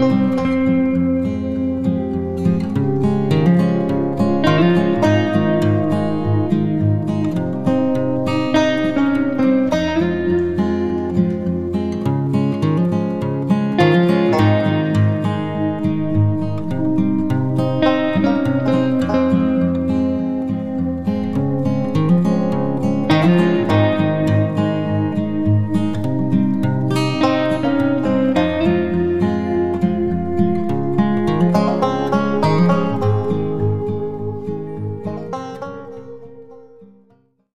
Música